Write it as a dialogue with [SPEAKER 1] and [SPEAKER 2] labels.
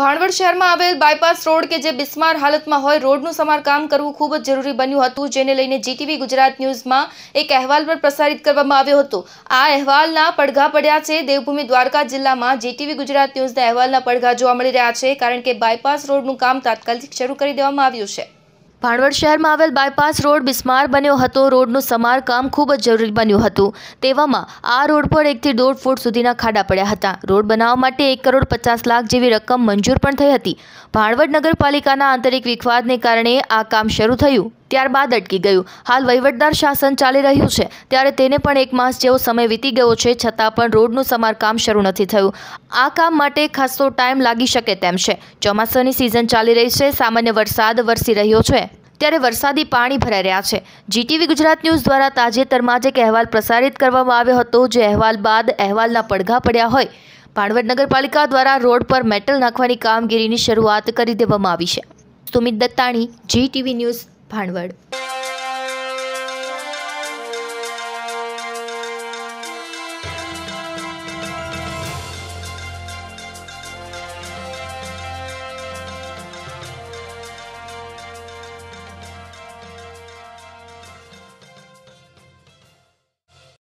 [SPEAKER 1] ભાણવડ શહેરમાં આવેલ bypass road કે જે બિસ્માર હાલતમાં હોય, રોડનું સમારકામ કરવું ખૂબ જ જરૂરી બન્યું હતું, જેને લઈને જીટીવી ગુજરાત ન્યૂઝમાં એક અહેવાલ પર પ્રસારિત કરવામાં આવ્યો હતો. આ અહેવાલના પડઘા પડ્યા છે. દેવભૂમિ દ્વારકા જિલ્લામાં જીટીવી ગુજરાત ન્યૂઝના અહેવાલના પડઘા જોવા મળી રહ્યા છે, કારણ કે બાયપાસ રોડનું કામ તાત્કાલિક શરૂ કરી દેવામાં આવ્યું છે. ભાણવડ શહેરમાં આવેલ બાયપાસ રોડ બિસ્માર બન્યો હતો. રોડનું સમારકામ ખૂબ જ જરૂરી બન્યું હતું. તેવામાં આ રોડ પર એકથી દોઢ ફૂટ સુધીના ખાડા પડ્યા હતા. રોડ બનાવવા માટે એક કરોડ પચાસ લાખ જેવી રકમ મંજૂર પણ થઈ હતી. ભાણવડ નગરપાલિકાના આંતરિક વિખવાદને કારણે આ કામ શરૂ થયું. ત્યારબાદ અટકી ગયું. હાલ વહીવટદાર શાસન ચાલી રહ્યું છે. ત્યારે તેને પણ એક માસ જેવો સમય વીતી ગયો છે, છતાં પણ રોડનું સમારકામ શરૂ નથી થયું. આ કામ માટે ખાસો ટાઈમ લાગી શકે તેમ છે. ચોમાસાની સિઝન ચાલી રહી છે, સામાન્ય વરસાદ વરસી રહ્યો છે. ત્યારે વરસાદી પાણી ભરાઈ રહ્યા છે. જીટીવી ગુજરાત ન્યૂઝ દ્વારા તાજેતરમાં જ એક અહેવાલ પ્રસારિત કરવામાં આવ્યો હતો, જે અહેવાલ બાદ અહેવાલના પડઘા પડ્યા હોય. ભાણવડ નગરપાલિકા દ્વારા રોડ પર મેટલ નાખવાની કામગીરીની શરૂઆત કરી દેવામાં આવી છે. Sumit Dattani, GTV news Bhanvad